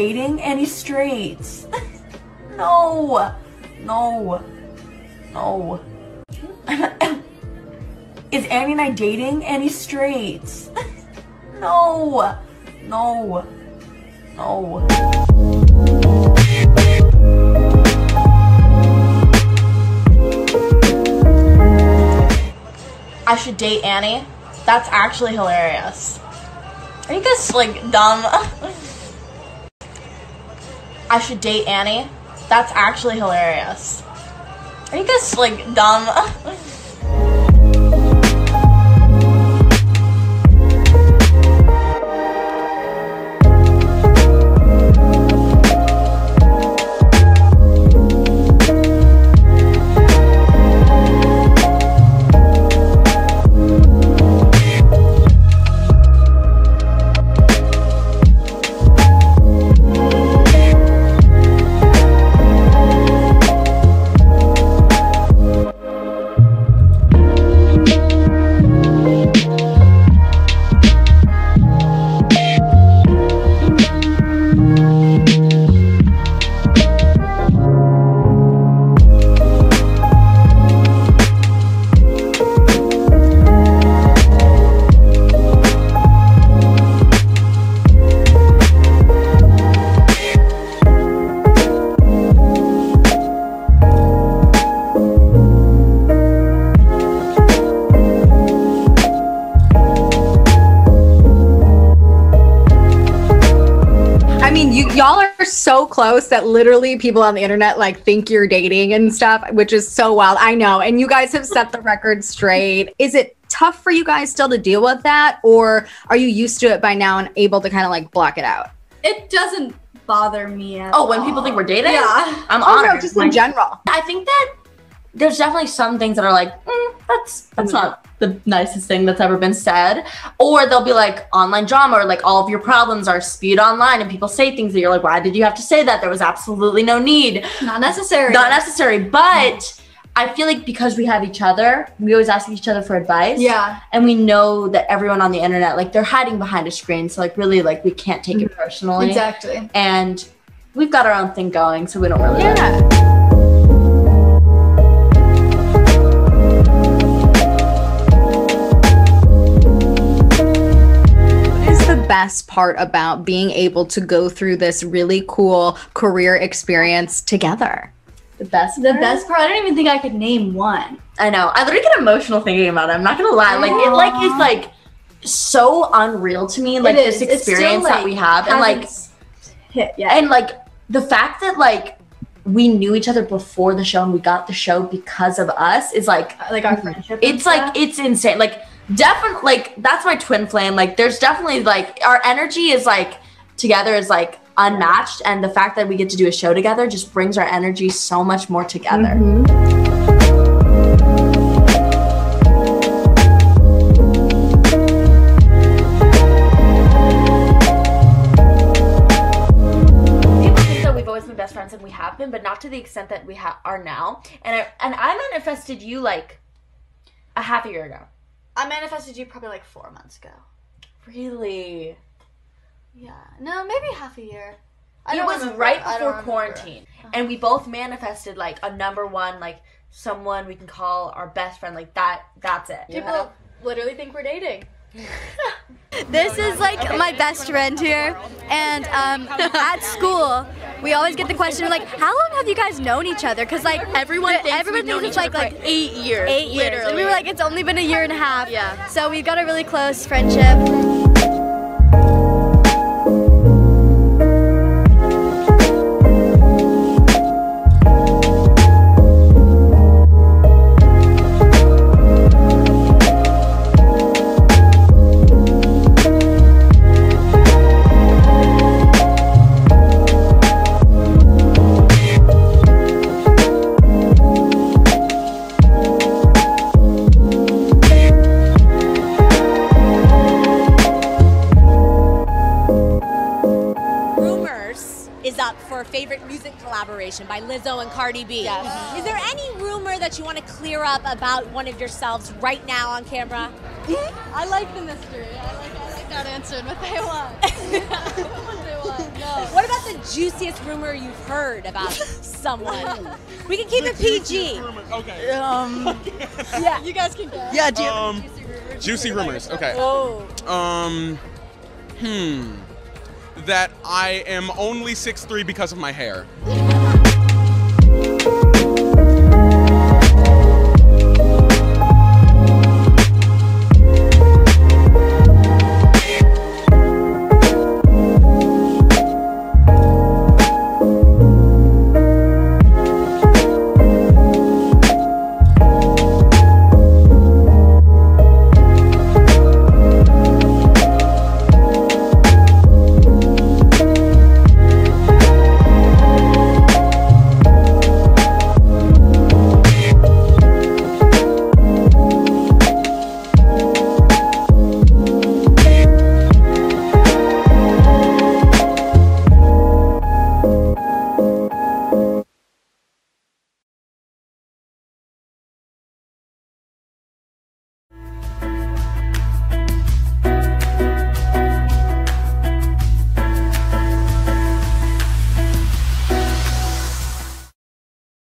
dating? He's straight. no. No. No. Is Annie and I dating? any straight. no. No. No. I should date Annie. That's actually hilarious. Are you guys like dumb? I should date Annie. That's actually hilarious. Are you guys like dumb? y'all are so close that literally people on the internet like think you're dating and stuff, which is so wild. I know. And you guys have set the record straight. Is it tough for you guys still to deal with that or are you used to it by now and able to kind of like block it out? It doesn't bother me at Oh, when people think we're dating? Yeah. I'm Oh honored. no, just in general. I think that there's definitely some things that are like, mm, that's that's not the nicest thing that's ever been said. Or they'll be like online drama, or like all of your problems are spewed online, and people say things that you're like, why did you have to say that? There was absolutely no need, Not necessary. not necessary. But I feel like because we have each other, we always ask each other for advice. Yeah. And we know that everyone on the internet, like they're hiding behind a screen, so like really, like we can't take it personally. Exactly. And we've got our own thing going, so we don't really. Yeah. What part about being able to go through this really cool career experience together? The best. The best part, I don't even think I could name one. I know. I literally get emotional thinking about it. I'm not gonna lie. Like it like is like so unreal to me. Like this It's still, experience that like, we have. And like hasn't hit yet. and like the fact that like we knew each other before the show and we got the show because of us is like uh, like our friendship. it's like stuff. it's insane. Like definitely like that's my twin flame. Like there's definitely like our energy is like together is like unmatched and the fact that we get to do a show together just brings our energy so much more together. Mm-hmm. People think that we've always been best friends, and we have been, but not to the extent that we ha- are now. And I and I manifested you like a half a year ago. I manifested you probably like four months ago. Really? Yeah. No, maybe half a year. I It was remember. right I don't before quarantine, and we both manifested like a number one, like someone we can call our best friend. Like that. That's it. People literally think we're dating. This is like my best friend here, and um, at school we always get the question like, "How long have you guys known each other?" Because like Everyone thinks everyone thinks it's like like eight years. eight years, and we were like, it's only been a year and a half. Yeah. So we've got a really close friendship. by Lizzo and Cardi B. Yes. Is there any rumor that you want to clear up about one of yourselves right now on camera? I like the mystery. I like, I like that answer and what they want. what they want. No. What about the juiciest rumor you've heard about someone? we can keep the it PG. Okay. Um, yeah. You guys can go. Yeah. Do you, um, juicy rumors. Juicy rumors. Okay. Oh. Um. Hmm that I am only 6'3 because of my hair.